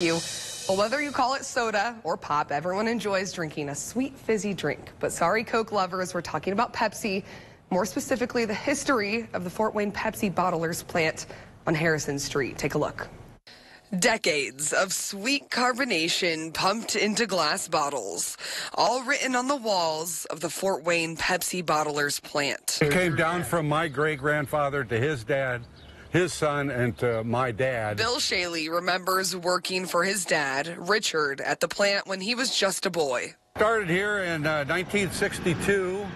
you. Well, whether you call it soda or pop, everyone enjoys drinking a sweet fizzy drink. But sorry, Coke lovers, we're talking about Pepsi, more specifically the history of the Fort Wayne Pepsi bottlers plant on Harrison Street. Take a look. Decades of sweet carbonation pumped into glass bottles, all written on the walls of the Fort Wayne Pepsi bottlers plant. It came down from my great grandfather to his dad his son and to my dad. Bill Shaley remembers working for his dad, Richard, at the plant when he was just a boy. Started here in uh, 1962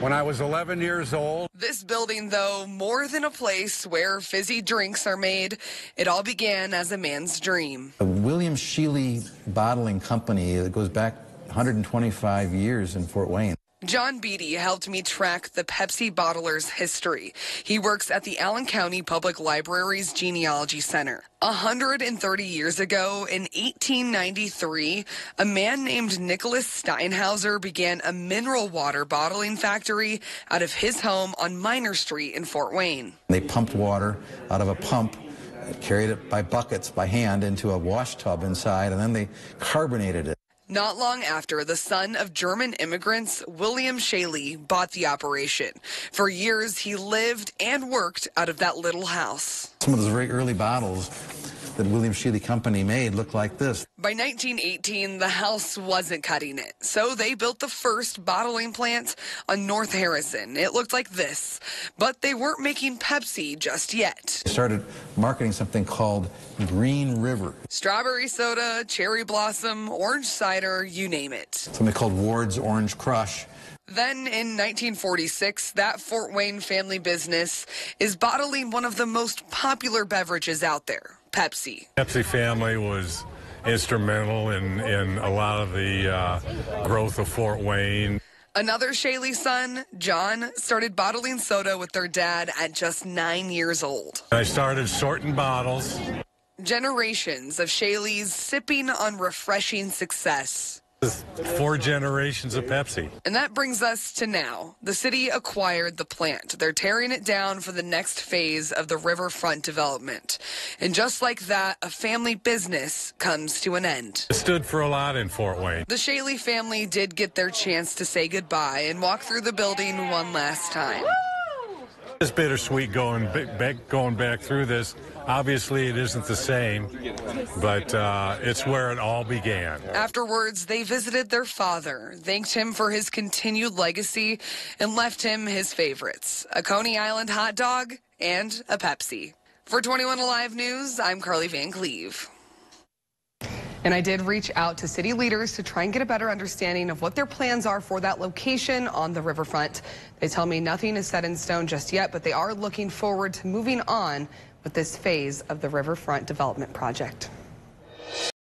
when I was 11 years old. This building, though, more than a place where fizzy drinks are made, it all began as a man's dream. The William Sheely Bottling Company that goes back 125 years in Fort Wayne. John Beatty helped me track the Pepsi bottler's history. He works at the Allen County Public Library's Genealogy Center. 130 years ago, in 1893, a man named Nicholas Steinhauser began a mineral water bottling factory out of his home on Miner Street in Fort Wayne. They pumped water out of a pump carried it by buckets by hand into a wash tub inside, and then they carbonated it. Not long after, the son of German immigrants, William Shaley, bought the operation. For years, he lived and worked out of that little house. Some of those very early bottles that William Sheely Company made looked like this. By 1918, the house wasn't cutting it, so they built the first bottling plant on North Harrison. It looked like this, but they weren't making Pepsi just yet. They started marketing something called Green River. Strawberry soda, cherry blossom, orange cider, you name it. Something called Ward's Orange Crush. Then in 1946, that Fort Wayne family business is bottling one of the most popular beverages out there, Pepsi. Pepsi family was instrumental in, in a lot of the uh, growth of Fort Wayne. Another Shaley son, John, started bottling soda with their dad at just nine years old. I started sorting bottles. Generations of Shaleys sipping on refreshing success. Four generations of Pepsi. And that brings us to now. The city acquired the plant. They're tearing it down for the next phase of the riverfront development. And just like that, a family business comes to an end. It stood for a lot in Fort Wayne. The Shaley family did get their chance to say goodbye and walk through the building one last time. It's bittersweet going back, going back through this. Obviously, it isn't the same, but uh, it's where it all began. Afterwards, they visited their father, thanked him for his continued legacy, and left him his favorites a Coney Island hot dog and a Pepsi. For 21 Alive News, I'm Carly Van Cleve. And I did reach out to city leaders to try and get a better understanding of what their plans are for that location on the riverfront. They tell me nothing is set in stone just yet, but they are looking forward to moving on with this phase of the riverfront development project.